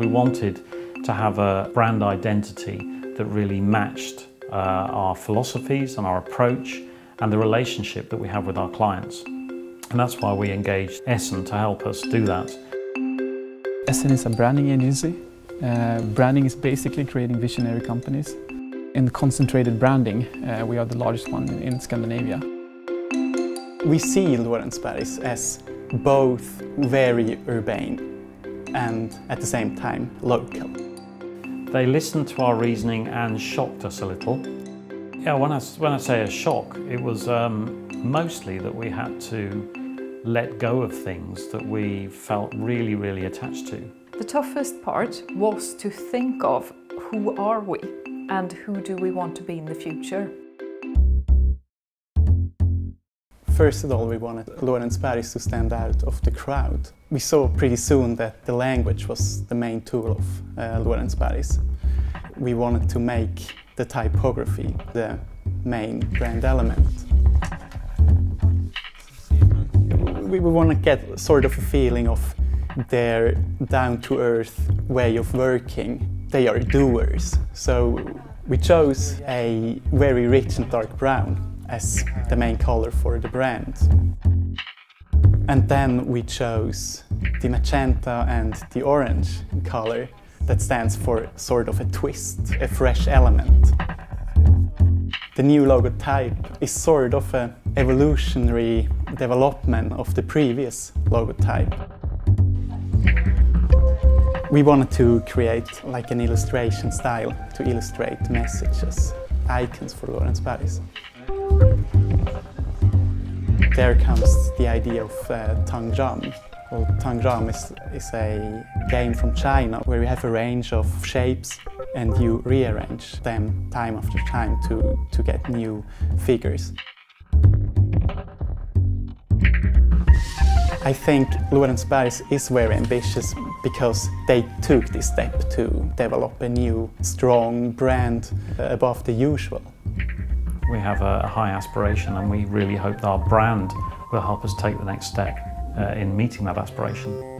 We wanted to have a brand identity that really matched uh, our philosophies and our approach and the relationship that we have with our clients. And that's why we engaged Essen to help us do that. Essen is a branding agency. Uh, branding is basically creating visionary companies. In concentrated branding, uh, we are the largest one in Scandinavia. We see Lorensbergs as both very urbane and at the same time local. They listened to our reasoning and shocked us a little. Yeah, when I, when I say a shock, it was um, mostly that we had to let go of things that we felt really, really attached to. The toughest part was to think of who are we and who do we want to be in the future. First of all, we wanted Lorensbergs to stand out of the crowd. We saw pretty soon that the language was the main tool of uh, Lorensbergs. We wanted to make the typography the main brand element. We, we want to get sort of a feeling of their down-to-earth way of working. They are doers. So we chose a very rich and dark brown as the main color for the brand. And then we chose the magenta and the orange color that stands for sort of a twist, a fresh element. The new logo type is sort of an evolutionary development of the previous logo type. We wanted to create like an illustration style to illustrate messages, icons for Lorensbergs. There comes the idea of uh, Tangram. Well, Tangram is, is a game from China where you have a range of shapes and you rearrange them time after time to, to get new figures. I think Lorensbergs is very ambitious because they took this step to develop a new, strong brand above the usual. We have a high aspiration and we really hope that our brand will help us take the next step uh, in meeting that aspiration.